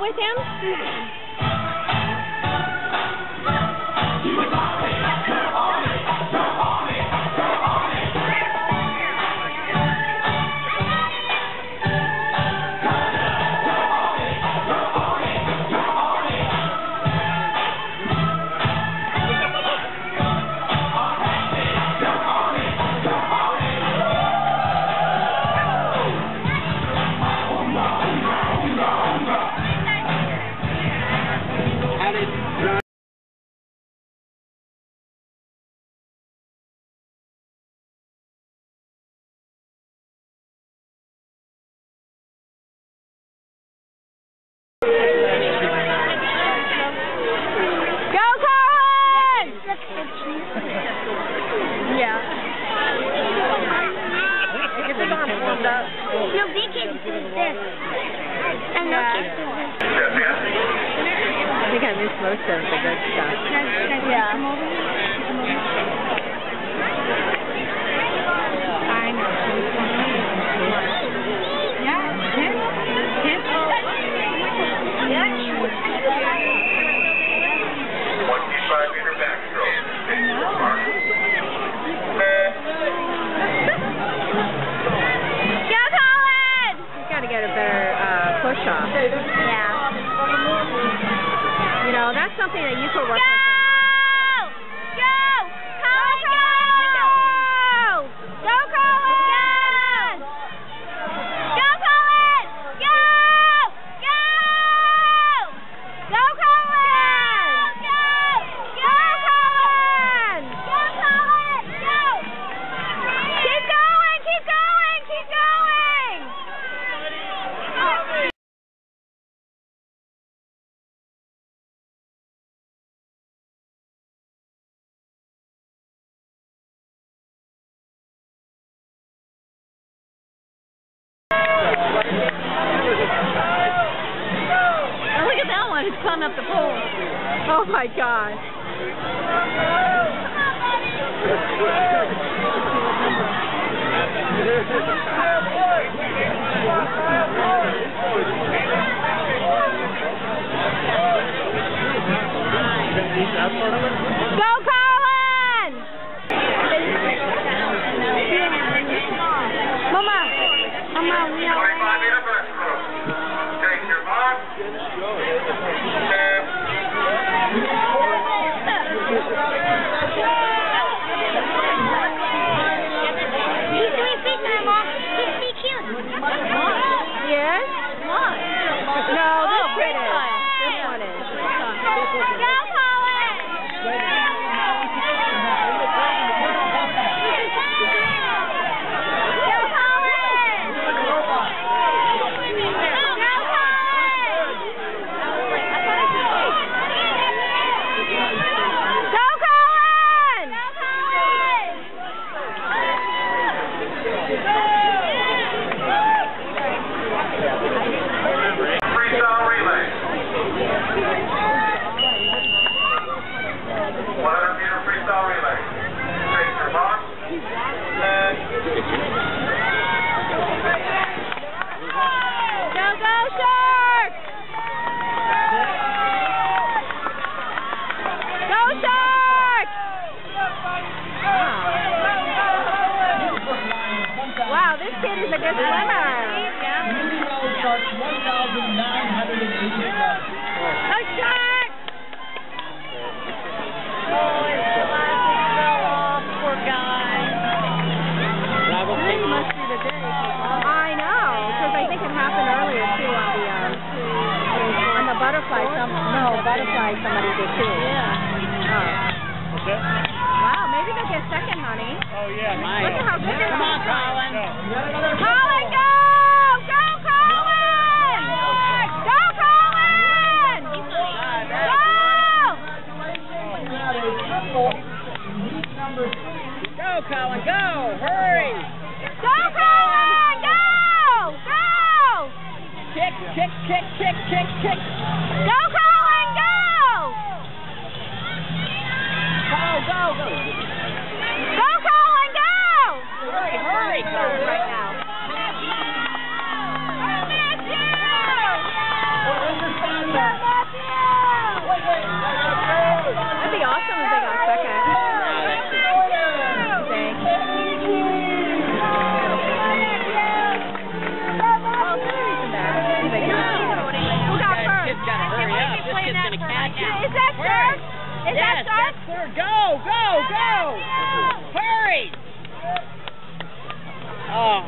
with him? I most of the good stuff. Yeah. 你走吧？走吧 one. It's climbing up the pole. Oh, my gosh. Go, is a good swimmer. Go, Sharks! Oh, fell poor guy. Must be the day. I know, because I think it happened earlier too on the um, on the butterfly. Some no butterfly. Somebody did too. Yeah. Oh. Wow, maybe they'll get second, honey. Oh, yeah. Look at how good Come on, Colin. Colin, go! Go, Colin! Go, Colin! Go! Go, Colin, go. Hurry. Go, Colin! Go! Go! Kick, kick, kick, kick, kick, kick. Go, Is Yes, that that's third. Go, go, go. Hurry. Oh.